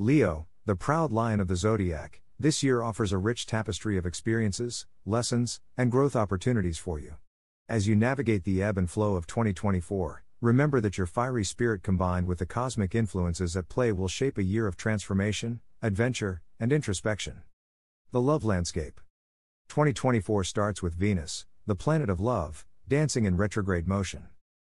Leo, the proud lion of the zodiac, this year offers a rich tapestry of experiences, lessons, and growth opportunities for you. As you navigate the ebb and flow of 2024, remember that your fiery spirit combined with the cosmic influences at play will shape a year of transformation, adventure, and introspection. The Love Landscape 2024 starts with Venus, the planet of love, dancing in retrograde motion.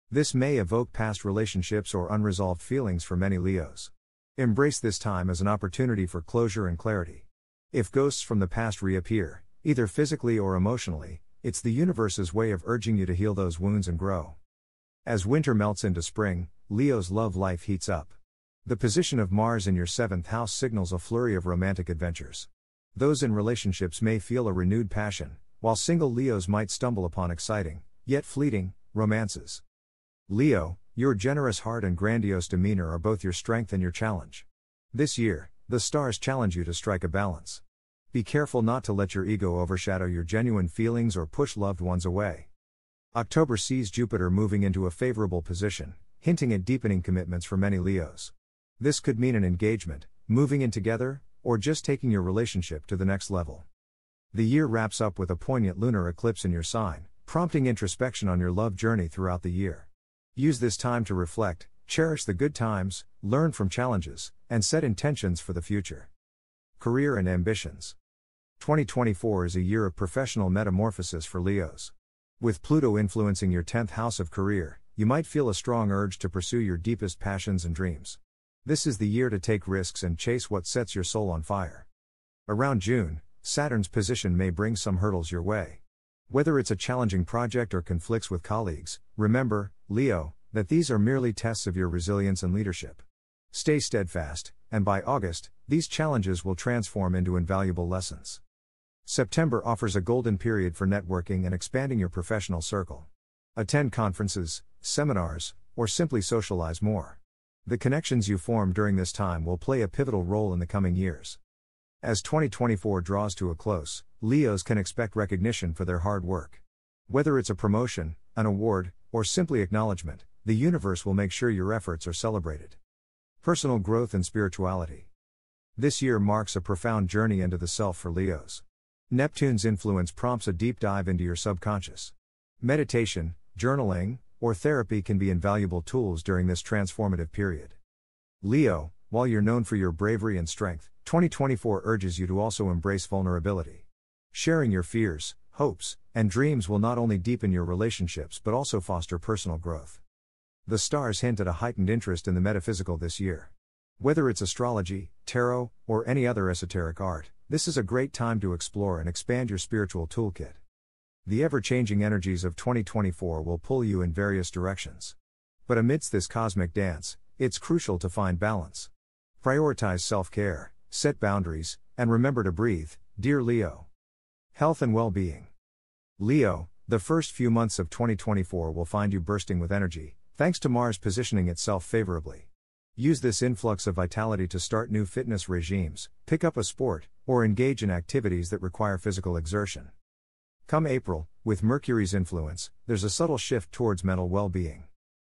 This may evoke past relationships or unresolved feelings for many Leos. Embrace this time as an opportunity for closure and clarity. If ghosts from the past reappear, either physically or emotionally, it's the universe's way of urging you to heal those wounds and grow. As winter melts into spring, Leo's love life heats up. The position of Mars in your seventh house signals a flurry of romantic adventures. Those in relationships may feel a renewed passion, while single Leos might stumble upon exciting, yet fleeting, romances. Leo, your generous heart and grandiose demeanor are both your strength and your challenge. This year, the stars challenge you to strike a balance. Be careful not to let your ego overshadow your genuine feelings or push loved ones away. October sees Jupiter moving into a favorable position, hinting at deepening commitments for many Leos. This could mean an engagement, moving in together, or just taking your relationship to the next level. The year wraps up with a poignant lunar eclipse in your sign, prompting introspection on your love journey throughout the year. Use this time to reflect, cherish the good times, learn from challenges, and set intentions for the future. Career and ambitions. 2024 is a year of professional metamorphosis for Leos. With Pluto influencing your 10th house of career, you might feel a strong urge to pursue your deepest passions and dreams. This is the year to take risks and chase what sets your soul on fire. Around June, Saturn's position may bring some hurdles your way. Whether it's a challenging project or conflicts with colleagues, remember, Leo, that these are merely tests of your resilience and leadership. Stay steadfast, and by August, these challenges will transform into invaluable lessons. September offers a golden period for networking and expanding your professional circle. Attend conferences, seminars, or simply socialize more. The connections you form during this time will play a pivotal role in the coming years. As 2024 draws to a close, Leos can expect recognition for their hard work. Whether it's a promotion, an award, or simply acknowledgement, the universe will make sure your efforts are celebrated. Personal growth and spirituality. This year marks a profound journey into the self for Leos. Neptune's influence prompts a deep dive into your subconscious. Meditation, journaling, or therapy can be invaluable tools during this transformative period. Leo, while you're known for your bravery and strength, 2024 urges you to also embrace vulnerability. Sharing your fears, hopes, and dreams will not only deepen your relationships but also foster personal growth. The stars hint at a heightened interest in the metaphysical this year. Whether it's astrology, tarot, or any other esoteric art, this is a great time to explore and expand your spiritual toolkit. The ever changing energies of 2024 will pull you in various directions. But amidst this cosmic dance, it's crucial to find balance. Prioritize self care, set boundaries, and remember to breathe, dear Leo. Health and well being. Leo, the first few months of 2024 will find you bursting with energy, thanks to Mars positioning itself favorably. Use this influx of vitality to start new fitness regimes, pick up a sport, or engage in activities that require physical exertion. Come April, with Mercury's influence, there's a subtle shift towards mental well being.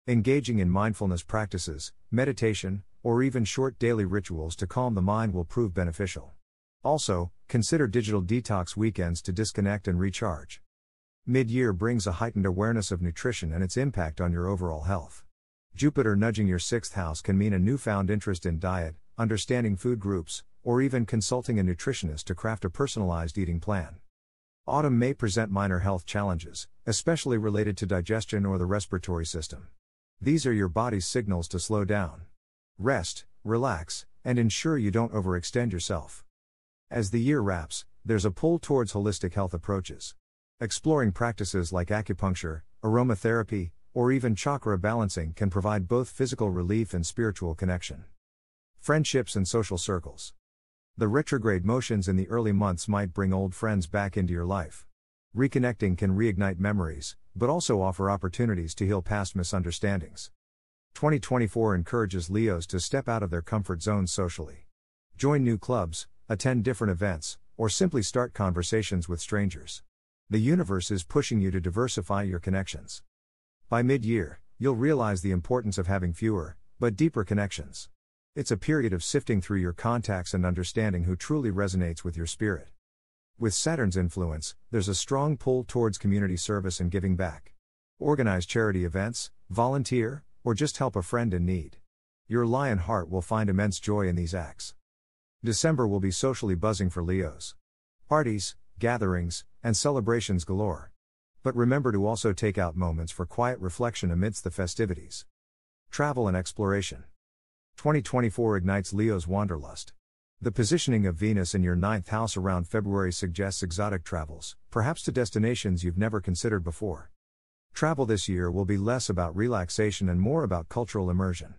Engaging in mindfulness practices, meditation, or even short daily rituals to calm the mind will prove beneficial. Also, consider digital detox weekends to disconnect and recharge. Mid year brings a heightened awareness of nutrition and its impact on your overall health. Jupiter nudging your sixth house can mean a newfound interest in diet, understanding food groups, or even consulting a nutritionist to craft a personalized eating plan. Autumn may present minor health challenges, especially related to digestion or the respiratory system. These are your body's signals to slow down. Rest, relax, and ensure you don't overextend yourself. As the year wraps, there's a pull towards holistic health approaches. Exploring practices like acupuncture, aromatherapy, or even chakra balancing can provide both physical relief and spiritual connection. Friendships and social circles. The retrograde motions in the early months might bring old friends back into your life. Reconnecting can reignite memories, but also offer opportunities to heal past misunderstandings. 2024 encourages Leos to step out of their comfort zones socially. Join new clubs, attend different events, or simply start conversations with strangers. The universe is pushing you to diversify your connections. By mid year, you'll realize the importance of having fewer, but deeper connections. It's a period of sifting through your contacts and understanding who truly resonates with your spirit. With Saturn's influence, there's a strong pull towards community service and giving back. Organize charity events, volunteer, or just help a friend in need. Your lion heart will find immense joy in these acts. December will be socially buzzing for Leos. Parties, gatherings, and celebrations galore. But remember to also take out moments for quiet reflection amidst the festivities. Travel and exploration. 2024 ignites Leo's wanderlust. The positioning of Venus in your ninth house around February suggests exotic travels, perhaps to destinations you've never considered before. Travel this year will be less about relaxation and more about cultural immersion.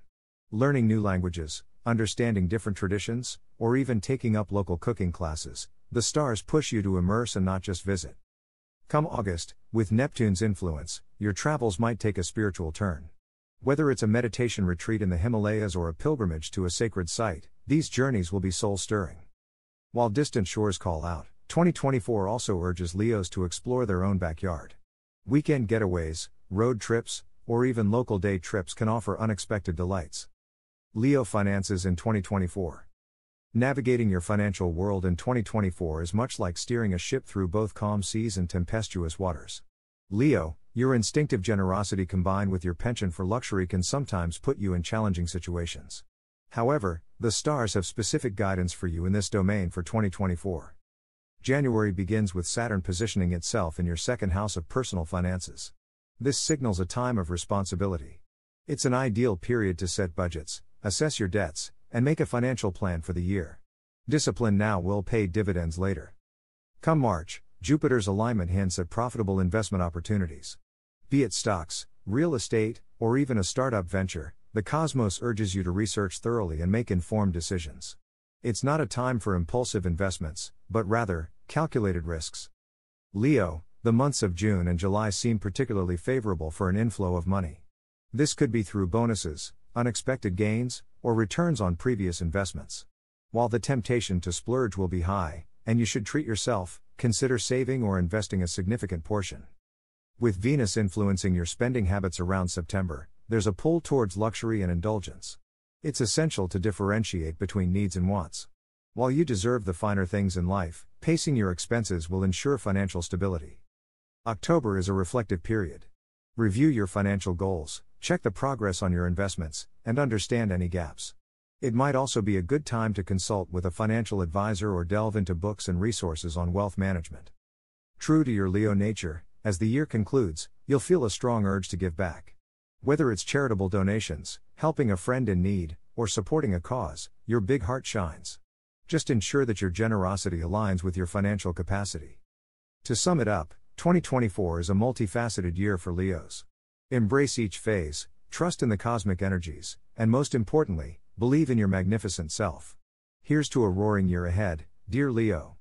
Learning new languages, understanding different traditions, or even taking up local cooking classes, the stars push you to immerse and not just visit. Come August, with Neptune's influence, your travels might take a spiritual turn. Whether it's a meditation retreat in the Himalayas or a pilgrimage to a sacred site, these journeys will be soul stirring. While distant shores call out, 2024 also urges Leos to explore their own backyard. Weekend getaways, road trips, or even local day trips can offer unexpected delights. Leo Finances in 2024. Navigating your financial world in 2024 is much like steering a ship through both calm seas and tempestuous waters. Leo, your instinctive generosity combined with your penchant for luxury can sometimes put you in challenging situations. However, the stars have specific guidance for you in this domain for 2024. January begins with Saturn positioning itself in your second house of personal finances. This signals a time of responsibility. It's an ideal period to set budgets, assess your debts, and make a financial plan for the year. Discipline now will pay dividends later. Come March, Jupiter's alignment hints at profitable investment opportunities. Be it stocks, real estate, or even a startup venture, the cosmos urges you to research thoroughly and make informed decisions. It's not a time for impulsive investments, but rather, calculated risks. Leo, the months of June and July seem particularly favorable for an inflow of money. This could be through bonuses, unexpected gains, or returns on previous investments. While the temptation to splurge will be high, and you should treat yourself, consider saving or investing a significant portion. With Venus influencing your spending habits around September, there's a pull towards luxury and indulgence. It's essential to differentiate between needs and wants. While you deserve the finer things in life, pacing your expenses will ensure financial stability. October is a reflective period. Review your financial goals, check the progress on your investments, and understand any gaps. It might also be a good time to consult with a financial advisor or delve into books and resources on wealth management. True to your Leo nature, as the year concludes, you'll feel a strong urge to give back. Whether it's charitable donations, helping a friend in need, or supporting a cause, your big heart shines. Just ensure that your generosity aligns with your financial capacity. To sum it up, 2024 is a multifaceted year for Leos. Embrace each phase, trust in the cosmic energies, and most importantly, believe in your magnificent self. Here's to a roaring year ahead, dear Leo.